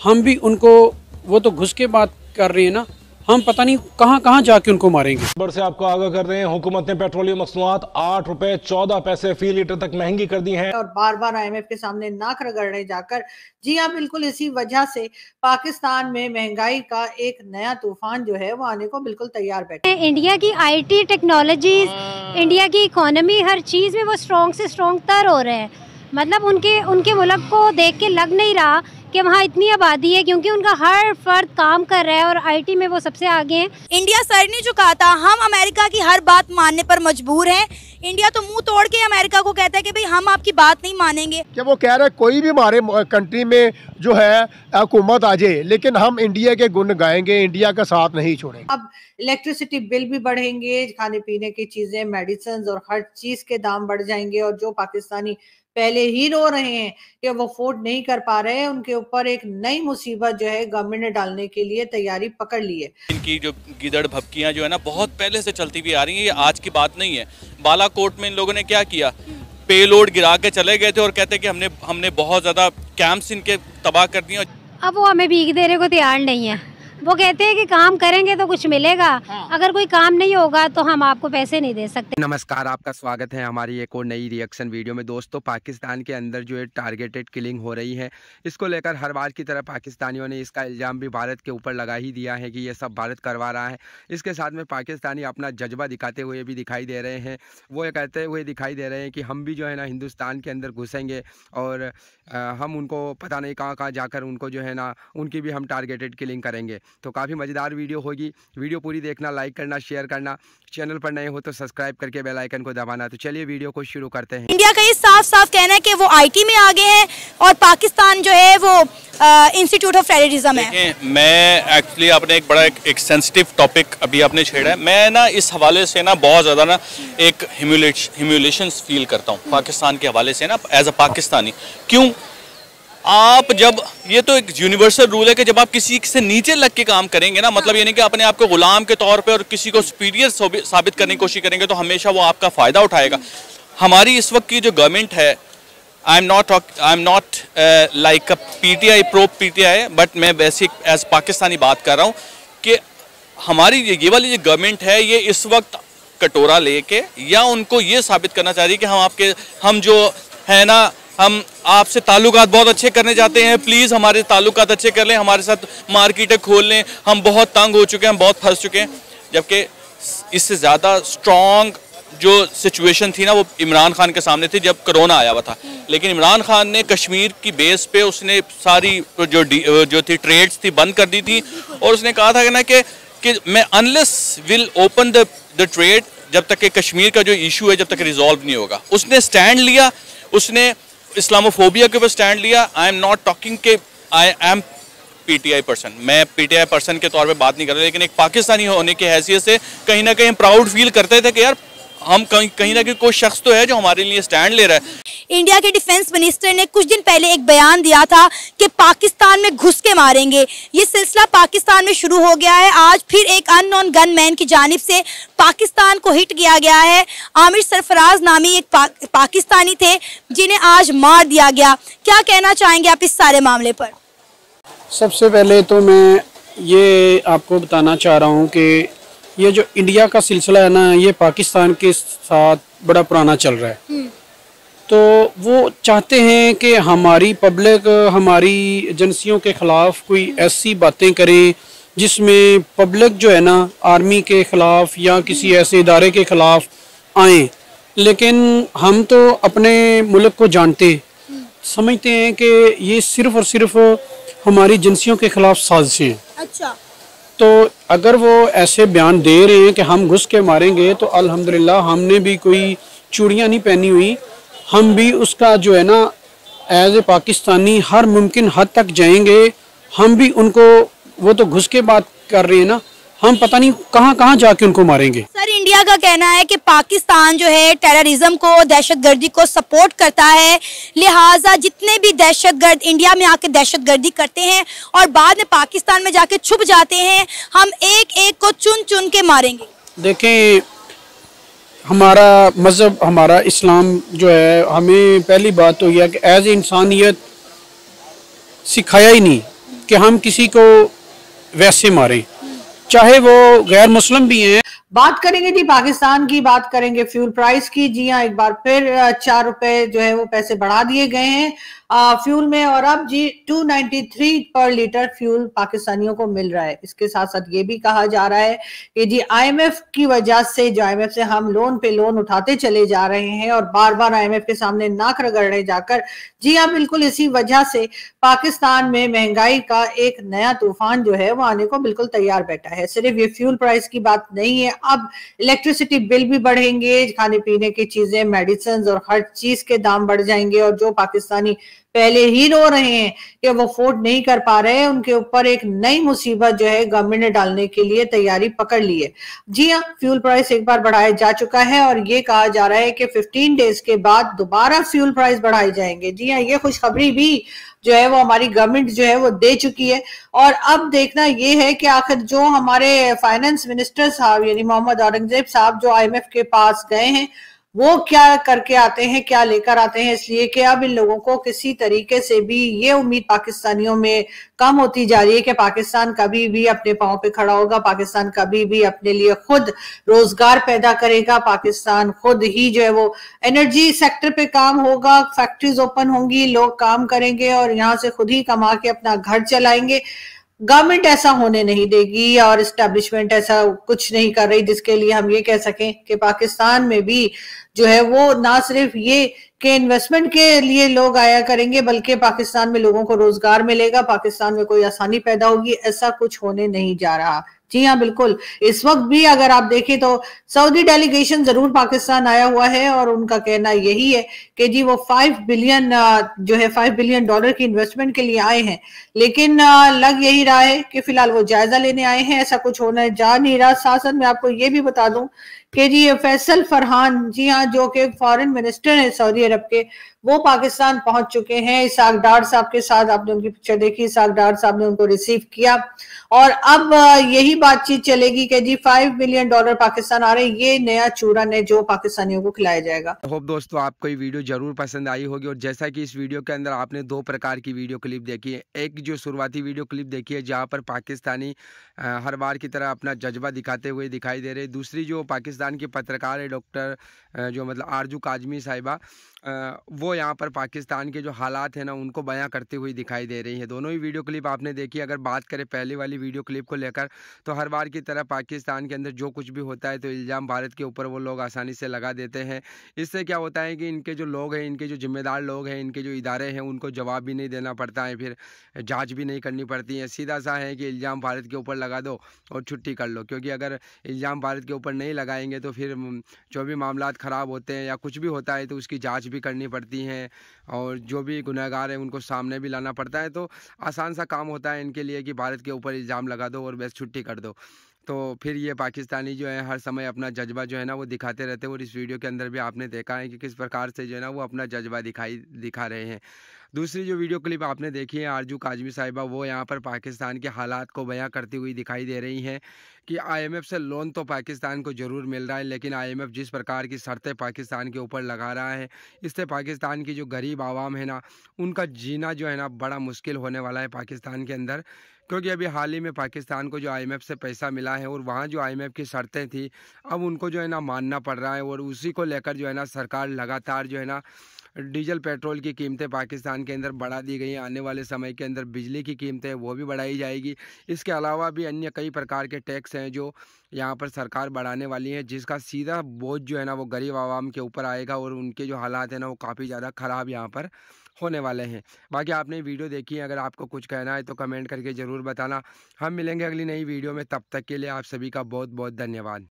हम भी उनको वो तो घुस के बात कर रहे हैं ना हम पता नहीं कहाँ कहाँ जाके उनको मारेंगे। खबर से आपको आगाह कर रहे हैं हुकूमत ने पेट्रोलियम मसनूआत आठ रुपए चौदह पैसे फ़ी लीटर तक महँगी कर दी है। और बार बार आईएमएफ के सामने नाक रगड़ने जाकर जी हाँ बिल्कुल इसी वजह से पाकिस्तान में महँगाई का एक नया तूफ़ान जो है वो आने को बिल्कुल तैयार बैठे इंडिया की आईटी टेक्नोलॉजीज़ इंडिया की इकोनॉमी हर चीज़ में वो स्ट्रॉन्ग से स्ट्रॉन्ग तर हो रहे हैं। मतलब उनके उनके मुल्क को देख के लग नहीं रहा कि वहाँ इतनी आबादी है क्योंकि उनका हर फर्द काम कर रहा है और आईटी में वो सबसे आगे हैं। इंडिया सर नहीं चुकाता हम अमेरिका की हर बात मानने पर मजबूर हैं। इंडिया तो मुँह तोड़ के अमेरिका को कहता है कि भाई हम आपकी बात नहीं मानेंगे। कि वो कह रहे हैं कोई भी हमारे कंट्री में जो है हुकूमत आ जाए लेकिन हम इंडिया के गुण गाएँगे इंडिया का साथ नहीं छोड़ेंगे। अब इलेक्ट्रिसिटी बिल भी बढ़ेंगे खाने पीने की चीज़ें मेडिसिन और हर चीज़ के दाम बढ़ जाएँगे और जो पाकिस्तानी पहले ही रो रहे हैं कि वो अफोर्ड नहीं कर पा रहे हैं उनके ऊपर एक नई मुसीबत जो है गवर्नमेंट ने डालने के लिए तैयारी पकड़ ली है। इनकी जो गिदड़ भपकियाँ जो है ना बहुत पहले से चलती हुई आ रही है ये आज की बात नहीं है। बालाकोट में इन लोगों ने क्या किया? पे लोड गिरा के चले गए थे और कहते कि हमने हमने बहुत ज़्यादा कैंप्स इनके तबाह कर दिए अब वो हमें भीग देने को तैयार नहीं है। वो कहते हैं कि काम करेंगे तो कुछ मिलेगा। हाँ। अगर कोई काम नहीं होगा तो हम आपको पैसे नहीं दे सकते। नमस्कार आपका स्वागत है हमारी एक और नई रिएक्शन वीडियो में। दोस्तों पाकिस्तान के अंदर जो है टारगेटेड किलिंग हो रही है। इसको लेकर हर बार की तरह पाकिस्तानियों ने इसका इल्ज़ाम भी भारत के ऊपर लगा ही दिया है कि ये सब भारत करवा रहा है। इसके साथ में पाकिस्तानी अपना जज्बा दिखाते हुए भी दिखाई दे रहे हैं। वो ये कहते हुए दिखाई दे रहे हैं कि हम भी जो है ना हिंदुस्तान के अंदर घुसेंगे और हम उनको पता नहीं कहाँ कहाँ जाकर उनको जो है ना उनकी भी हम टारगेटेड किलिंग करेंगे। तो काफ़ी मज़ेदार वीडियो होगी। वीडियो पूरी देखना लाइक करना शेयर करना। चैनल पर नए हो तो सब्सक्राइब करके बेल आइकन को दबाना। तो चलिए वीडियो को शुरू करते हैं। इंडिया का ये साफ़ साफ़ कहना है कि वो आईटी में आगे हैं और पाकिस्तान जो है वो इंस्टीट्यूट ऑफ़ टेररिज्म है। मैं एक्चुअली आपने एक बड़ा एक, एक सेंसिटिव टॉपिक अभी आपने छेड़ा है। मैं ना इस हवाले से ना बहुत ज़्यादा ना एक ह्यूमुलेशन फील करता हूँ। पाकिस्तान के हवाले से ना एज अ पाकिस्तानी। क्यों? आप जब ये तो एक यूनिवर्सल रूल है कि जब आप किसी से नीचे लग के काम करेंगे ना मतलब ये नहीं कि अपने आप को गुलाम के तौर पे और किसी को सुपीरियर साबित करने की कोशिश करेंगे तो हमेशा वो आपका फ़ायदा उठाएगा। हमारी इस वक्त की जो गवर्नमेंट है I am not I am not like a P T I pro P T I but मैं बेसिक एज पाकिस्तानी बात कर रहा हूँ कि हमारी ये वाली जो गवर्नमेंट है ये इस वक्त कटोरा लेके या उनको ये साबित करना चाह रही है कि हम आपके हम जो है ना हम आपसे ताल्लुकात बहुत अच्छे करने जाते हैं। प्लीज़ हमारे ताल्लुकात अच्छे कर लें, हमारे साथ मार्केटें खोल लें। हम बहुत तंग हो चुके हैं, हम बहुत फंस चुके हैं। जबकि इससे ज़्यादा स्ट्रॉन्ग जो सिचुएशन थी ना, वो इमरान खान के सामने थी जब कोरोना आया हुआ था। लेकिन इमरान खान ने कश्मीर की बेस पे उसने सारी जो जो थी ट्रेड्स थी, बंद कर दी थी। और उसने कहा था कि ना कि कि मैं unless will open the the trade जब तक कि कश्मीर का जो इशू है, जब तक रिजॉल्व नहीं होगा। उसने स्टैंड लिया, उसने इस्लामोफोबिया के ऊपर स्टैंड लिया। आई एम नॉट टॉकिंग के आई एम पीटीआई पर्सन मैं पीटीआई पर्सन के तौर पे बात नहीं कर रहा, लेकिन एक पाकिस्तानी होने की हैसियत से कहीं ना कहीं प्राउड फील करते थे कि यार, हम कहीं कहीं ना कहीं कोई शख्स तो है जो हमारे लिए स्टैंड ले रहा है। इंडिया के डिफेंस मिनिस्टर ने कुछ दिन पहले एक बयान दिया था कि पाकिस्तान में घुस मारेंगे। ये सिलसिला पाकिस्तान में शुरू हो गया है। आज फिर एक अननोन गन मैन की जानब से पाकिस्तान को हिट किया गया है। आमिर सरफराज नामी एक पा, पाकिस्तानी थे जिन्हें आज मार दिया गया। क्या कहना चाहेंगे आप इस सारे मामले पर? सबसे पहले तो मैं ये आपको बताना चाह रहा हूँ कि ये जो इंडिया का सिलसिला है ना ये पाकिस्तान के साथ बड़ा पुराना चल रहा है। हम्म। तो वो चाहते हैं कि हमारी पब्लिक हमारी एजेंसियों के ख़िलाफ़ कोई ऐसी बातें करें जिसमें पब्लिक जो है ना आर्मी के ख़िलाफ़ या किसी ऐसे इदारे के ख़िलाफ़ आए। लेकिन हम तो अपने मुल्क को जानते समझते हैं कि ये सिर्फ़ और सिर्फ़ हमारी एजेंसियों के ख़िलाफ़ साजिशें हैं। अच्छा। तो अगर वो ऐसे बयान दे रहे हैं कि हम घुस के मारेंगे तो अल्हम्दुलिल्लाह हमने भी कोई चूड़ियाँ नहीं पहनी हुई। हम भी उसका जो है ना एज ए पाकिस्तानी हर मुमकिन हद तक जाएँगे। हम भी उनको वो तो घुस के बात कर रहे हैं ना हम पता नहीं कहाँ कहाँ जाके उनको मारेंगे। सर इंडिया का कहना है कि पाकिस्तान जो है टेररिज्म को दहशतगर्दी को सपोर्ट करता है। लिहाजा जितने भी दहशतगर्द इंडिया में आके दहशतगर्दी करते हैं और बाद में पाकिस्तान में जाके छुप जाते हैं हम एक एक को चुन चुन के मारेंगे। देखें हमारा मज़हब, हमारा इस्लाम जो है, हमें पहली बात तो यह कि एज इंसानियत सिखाया ही नहीं कि हम किसी को वैसे मारें। चाहे वो गैर मुस्लिम भी हैं बात करेंगे जी, पाकिस्तान की बात करेंगे फ्यूल प्राइस की। जी हाँ एक बार फिर चार रुपए जो है वो पैसे बढ़ा दिए गए हैं। फ्यूल में और अब जी 293 पर लीटर फ्यूल पाकिस्तानियों को मिल रहा है। इसके साथ साथ ये भी कहा जा रहा है कि जी आईएमएफ की वजह से, जो आईएमएफ से हम लोन पे लोन उठाते चले जा रहे हैं और बार बार आईएमएफ के सामने नाक रगड़ने जाकर, जी हाँ बिल्कुल इसी वजह से पाकिस्तान में महँगाई का एक नया तूफ़ान जो है वो आने को बिल्कुल तैयार बैठा है। सिर्फ़ ये फ्यूल प्राइस की बात नहीं है अब इलेक्ट्रिसिटी बिल भी बढ़ेंगे खाने पीने की चीज़ें मेडिसिन और हर चीज़ के दाम बढ़ जाएँगे और जो पाकिस्तानी पहले ही रो रहे हैं कि वो अफोर्ड नहीं कर पा रहे हैं। उनके ऊपर एक नई मुसीबत जो है गवर्नमेंट ने डालने के लिए तैयारी पकड़ ली है। जी हाँ फ्यूल प्राइस एक बार बढ़ाया जा चुका है और ये कहा जा रहा है कि 15 डेज़ के बाद दोबारा फ्यूल प्राइस बढ़ाए जाएँगे। जी हाँ ये खुशखबरी भी जो है वो हमारी गवर्नमेंट जो है वो दे चुकी है। और अब देखना ये है कि आखिर जो हमारे फाइनेंस मिनिस्टर साहब, यानी मोहम्मद औरंगज़ेब साहब, जो आईएमएफ के पास गए हैं वो क्या करके आते हैं, क्या लेकर आते हैं, इसलिए कि अब इन लोगों को किसी तरीके से भी ये उम्मीद पाकिस्तानियों में कम होती जा रही है कि पाकिस्तान कभी भी अपने पाँव पे खड़ा होगा, पाकिस्तान कभी भी अपने लिए खुद रोज़गार पैदा करेगा, पाकिस्तान खुद ही जो है वो एनर्जी सेक्टर पे काम होगा फैक्ट्रीज ओपन होंगी, लोग काम करेंगे और यहाँ से खुद ही कमा के अपना घर चलाएँगे। गवर्नमेंट ऐसा होने नहीं देगी और इस्टेब्लिशमेंट ऐसा कुछ नहीं कर रही, जिसके लिए हम ये कह सकें कि पाकिस्तान में भी जो है वो ना सिर्फ़ ये कि इन्वेस्टमेंट के लिए लोग आया करेंगे, बल्कि पाकिस्तान में लोगों को रोज़गार मिलेगा, पाकिस्तान में कोई आसानी पैदा होगी, ऐसा कुछ होने नहीं जा रहा। जी हाँ बिल्कुल। इस वक्त भी अगर आप देखें तो सऊदी डेलीगेशन ज़रूर पाकिस्तान आया हुआ है और उनका कहना यही है कि जी वो फाइव बिलियन जो है फाइव बिलियन डॉलर की इन्वेस्टमेंट के लिए आए हैं। लेकिन लग यही रहा है कि फ़िलहाल वो जायजा लेने आए हैं, ऐसा कुछ होना जा नहीं रहा। साथ साथ मैं आपको ये भी बता दूँ कि जी, फैसल फरहान, जी हाँ जो कि फॉरेन मिनिस्टर है सऊदी अरब के, वो पाकिस्तान पहुँच चुके हैं। इसाक डार साहब के साथ आपने उनकी पिक्चर देखी इसाक डार साहब ने उनको रिसीव किया। और अब यही बातचीत चलेगी कि जी फाइव मिलियन डॉलर पाकिस्तान आ रहे ये नया चूरन है जो पाकिस्तानियों को खिलाया जाएगा। होप दोस्तों आपको ये वीडियो ज़रूर पसंद आई होगी, और जैसा कि इस वीडियो के अंदर आपने दो प्रकार की वीडियो क्लिप देखी है। एक जो शुरुआती वीडियो क्लिप देखी है, जहाँ पर पाकिस्तानी हर बार की तरह अपना जज्बा दिखाते हुए दिखाई दे रहे दूसरी जो पाकिस्तान की पत्रकार है डॉक्टर जो मतलब आरज़ू काजमी साहिबा वो यहाँ पर पाकिस्तान के जो हालात हैं ना, उनको बयां करते हुए दिखाई दे रही है। दोनों ही वीडियो क्लिप आपने देखी, अगर बात करें पहले वाली वीडियो क्लिप को लेकर तो हर बार की तरह पाकिस्तान के अंदर जो कुछ भी होता है तो इल्ज़ाम भारत के ऊपर वो लोग आसानी से लगा देते हैं। इससे क्या होता है कि इनके जो लोग हैं, इनके जो जिम्मेदार लोग हैं, इनके जो इदारे हैं, उनको जवाब भी नहीं देना पड़ता है, फिर जाँच भी नहीं करनी पड़ती है। सीधा सा है कि इल्ज़ाम भारत के ऊपर लगा दो और छुट्टी कर लो, क्योंकि अगर इल्ज़ाम भारत के ऊपर नहीं लगाएँगे तो फिर जो भी मामला ख़राब होते हैं या कुछ भी होता है तो उसकी जाँच भी करनी पड़ती है और जो भी गुनहगार हैं उनको सामने भी लाना पड़ता है। तो आसान सा काम होता है इनके लिए कि भारत के ऊपर इल्ज़ाम लगा दो और बस छुट्टी कर दो। तो फिर ये पाकिस्तानी जो है हर समय अपना जज्बा जो है ना वो दिखाते रहते हैं और इस वीडियो के अंदर भी आपने देखा है कि किस प्रकार से जो है ना वो अपना जज्बा दिखाई, दिखा रहे हैं। दूसरी जो वीडियो क्लिप आपने देखी है, आरज़ू काजमी साहिबा, वो यहाँ पर पाकिस्तान के हालात को बयां करती हुई दिखाई दे रही हैं कि आईएमएफ से लोन तो पाकिस्तान को ज़रूर मिल रहा है, लेकिन आईएमएफ जिस प्रकार की शर्तें पाकिस्तान के ऊपर लगा रहा है, इससे पाकिस्तान की जो गरीब आवाम है ना, उनका जीना जो है ना बड़ा मुश्किल होने वाला है पाकिस्तान के अंदर, क्योंकि अभी हाल ही में पाकिस्तान को जो आईएमएफ से पैसा मिला है और वहाँ जो आईएमएफ की शर्तें थी, अब उनको जो है ना मानना पड़ रहा है और उसी को लेकर जो है ना सरकार लगातार जो है ना डीजल पेट्रोल की कीमतें पाकिस्तान के अंदर बढ़ा दी गई हैं। आने वाले समय के अंदर बिजली की कीमतें वो भी बढ़ाई जाएगी। इसके अलावा भी अन्य कई प्रकार के टैक्स हैं जो यहाँ पर सरकार बढ़ाने वाली है, जिसका सीधा बोझ जो है ना वो गरीब आवाम के ऊपर आएगा और उनके जो हालात हैं ना वो काफ़ी ज़्यादा ख़राब यहाँ पर होने वाले हैं। बाकी आपने वीडियो देखी है, अगर आपको कुछ कहना है तो कमेंट करके ज़रूर बताना। हम मिलेंगे अगली नई वीडियो में, तब तक के लिए आप सभी का बहुत बहुत धन्यवाद।